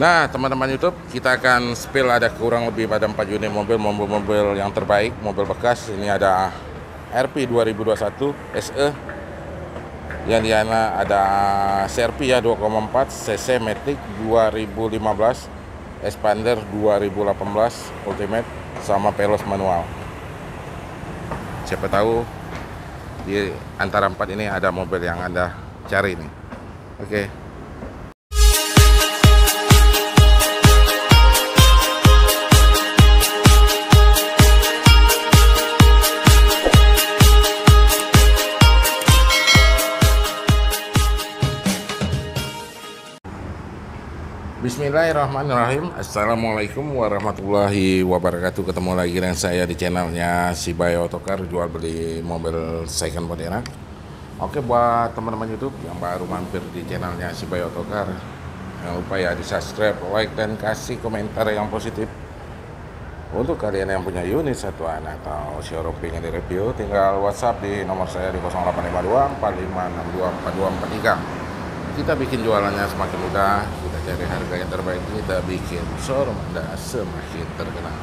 Nah, teman-teman YouTube, kita akan spill ada kurang lebih pada 4 unit mobil, mobil-mobil yang terbaik, mobil bekas. Ini ada RP 2021 SE. Yang di sana ada CRP ya 2,4 CC Matic 2015, Expander 2018 Ultimate sama Pelos manual. Siapa tahu di antara empat ini ada mobil yang Anda cari nih. Oke. Okay. Bismillahirrahmanirrahim. Assalamualaikum warahmatullahi wabarakatuh. Ketemu lagi dengan saya di channelnya Si Bayo Otokar Jual beli mobil second Pontianak Oke buat teman-teman Youtube Yang baru mampir di channelnya Si Bayo Otokar Jangan lupa ya di subscribe, like, dan kasih komentar yang positif. Untuk kalian yang punya unit satuan atau showroom ingin direview Tinggal whatsapp di nomor saya di 0852 4562 4243 kita bikin jualannya semakin mudah cari harga yang terbaik kita bikin showroom anda semakin terkenal.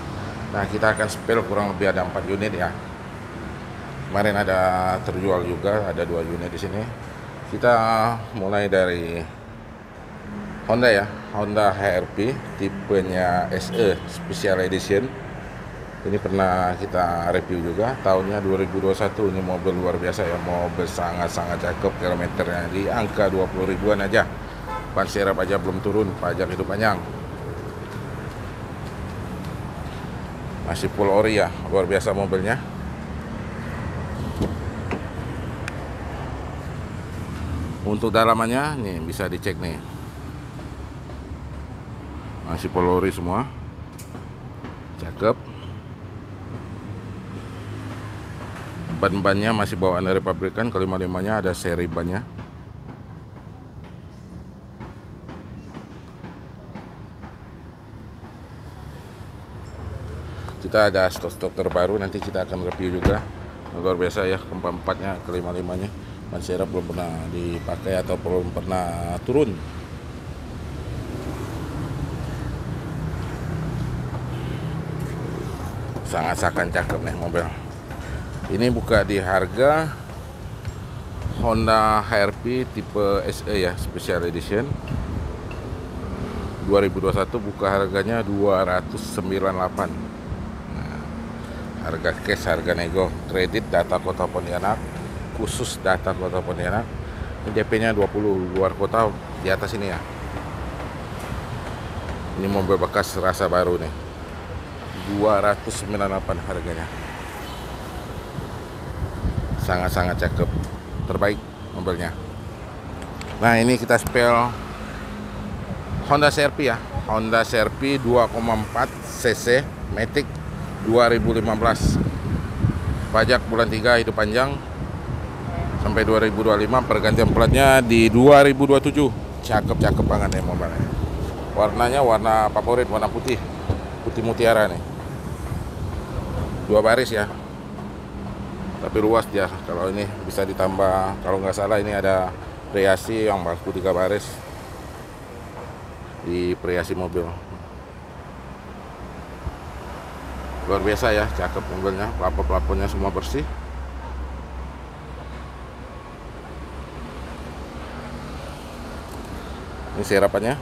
Nah kita akan spill kurang lebih ada 4 unit ya. Kemarin ada terjual juga ada dua unit di sini. Kita mulai dari Honda ya Honda HRP tipenya SE Special Edition. Ini pernah kita review juga tahunnya 2021 ini mobil luar biasa ya mobil sangat-sangat cakep kilometernya di angka 20 ribuan aja ban serep aja belum turun pajak hidup panjang masih full ori ya luar biasa mobilnya. Untuk dalamannya nih bisa dicek nih. Masih full ori semua. Cakep. Ban-bannya masih bawaan dari pabrikan kelima limanya ada seri bannya kita ada stok-stok terbaru nanti kita akan review juga. Luar biasa ya keempat-empatnya kelima limanya ban serep belum pernah dipakai atau belum pernah turun. Sangat sangat cakep nih mobil. Ini buka di harga Honda HRP tipe SE ya Special Edition. 2021 buka harganya 298 nah, harga cash harga nego kredit data kota Pontianak khusus data kota Pontianak. Ini DP nya 20 luar kota di atas ini ya. Ini mobil bekas rasa baru nih. 298 harganya. Sangat-sangat cakep. Terbaik mobilnya. Nah ini kita spell Honda CRV ya. Honda CRV 2,4 cc Matic 2015 pajak bulan 3 hidup panjang. Sampai 2025 pergantian platnya di 2027 cakep-cakep banget nih mobilnya warnanya warna favorit warna putih. Putih mutiara nih. Dua baris ya. Tapi luas dia. Kalau ini bisa ditambah kalau nggak salah ini ada priasi yang baku tiga baris di priasi mobil luar biasa ya cakep mobilnya pelapor-pelapornya semua bersih. Ini serapannya.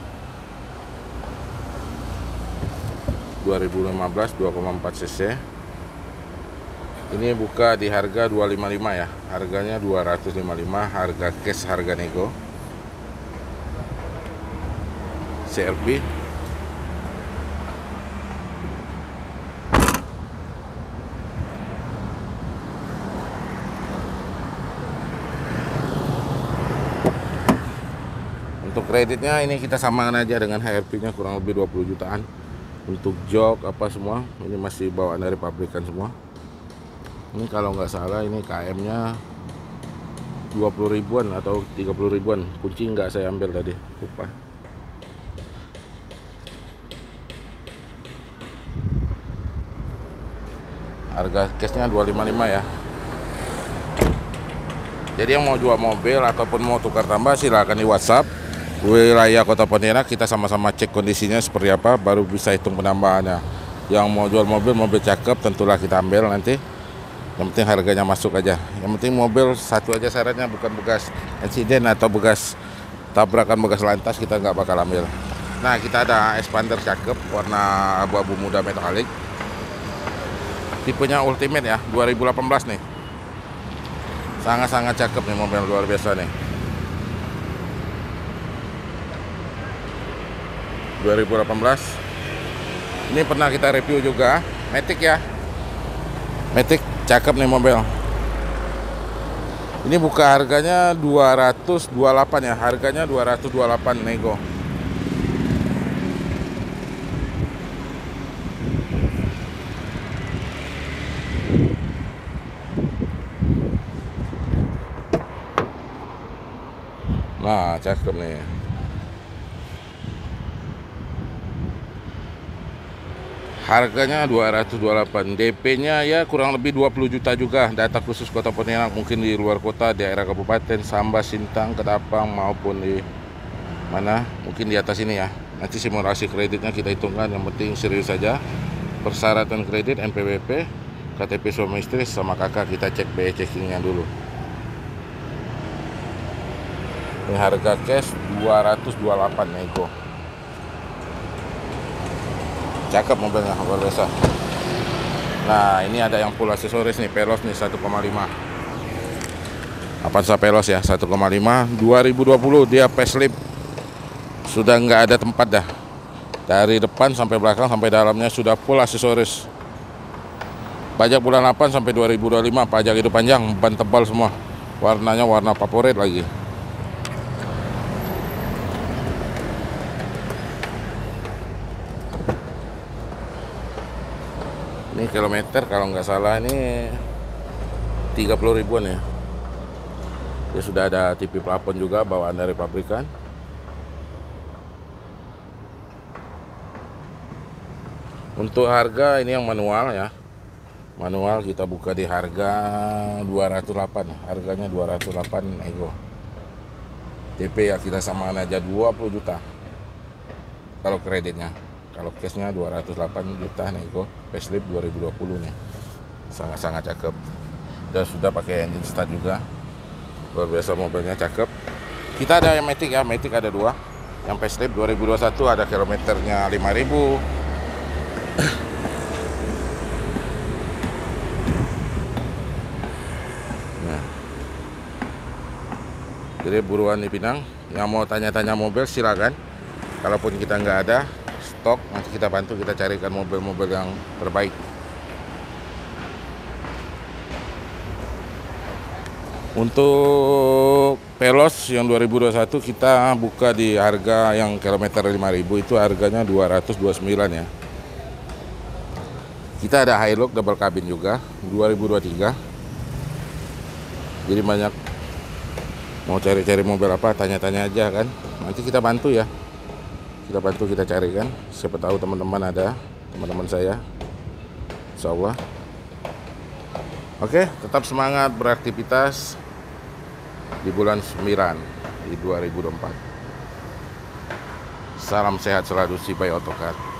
2015 2,4 cc. Ini buka di harga 255 ya. Harganya 255 harga cash harga nego. CRP untuk kreditnya ini kita samakan aja dengan HRP nya kurang lebih 20 jutaan. Untuk jok apa semua ini masih bawaan dari pabrikan semua. Ini kalau nggak salah ini KM nya 20 ribuan atau 30 ribuan. Kunci nggak saya ambil tadi lupa. Harga cashnya 255 ya. Jadi yang mau jual mobil ataupun mau tukar tambah silahkan di WhatsApp wilayah kota Pontianak kita sama-sama cek kondisinya seperti apa baru bisa hitung penambahannya. Yang mau jual mobil mobil cakep tentulah kita ambil nanti. Yang penting harganya masuk aja. Yang penting mobil satu aja syaratnya bukan bekas insiden atau bekas tabrakan bekas lantas kita nggak bakal ambil. Nah kita ada expander cakep warna abu-abu muda metalik. Tipenya ultimate ya 2018 nih. Sangat-sangat cakep nih mobil luar biasa nih 2018 ini pernah kita review juga. Matic ya. Matic cakep nih mobil. Ini buka harganya 228 ya. Harganya 228 nego Nah, cakep nih. Harganya 228, DP-nya ya kurang lebih 20 juta juga. Data khusus Kota Pontianak mungkin di luar kota, daerah kabupaten, Samba, Sintang, Ketapang maupun di mana? Mungkin di atas ini ya. Nanti simulasi kreditnya kita hitungkan. Yang penting serius saja. Persyaratan kredit NPWP, KTP suami istri sama kakak kita cek BE checkingnya dulu. Ini harga cash 228 nego cakep mobilnya luar biasa. Nah ini ada yang full aksesoris nih pelos nih 1,5 Avanza pelos ya? 1,5 2020 dia facelift. Sudah nggak ada tempat dah. Dari depan sampai belakang sampai dalamnya sudah full aksesoris. Pajak bulan 8 sampai 2025 pajak itu panjang ban tebal semua. Warnanya warna favorit lagi ini kilometer kalau nggak salah ini 30 ribuan ya. Dia sudah ada TV plafon juga bawaan dari pabrikan. Untuk harga ini yang manual ya. Manual kita buka di harga 208 harganya 208 ego. TP ya kita samaan aja 20 juta. Kalau kreditnya kalau cashnya 208 juta nego facelift 2020 nih. Sangat-sangat cakep. Dan sudah pakai engine start juga. Luar biasa mobilnya cakep. Kita ada yang Matic ya. Matic ada dua. Yang facelift 2021 ada kilometernya 5000 nah. jadi buruan di Pinang. Yang mau tanya-tanya mobil silakan. Kalaupun kita nggak ada stok nanti kita bantu kita carikan mobil-mobil yang terbaik. Untuk Pelos yang 2021 kita buka di harga yang kilometer 5000 itu harganya 229 ya. Kita ada Hilux double cabin juga 2023 jadi banyak mau cari-cari mobil apa tanya-tanya aja kan. Nanti kita bantu ya kita bantu kita carikan siapa tahu teman-teman ada teman-teman saya. Insya Allah. Oke tetap semangat beraktivitas di bulan 9 di 2024 Salam sehat selalu si Otokar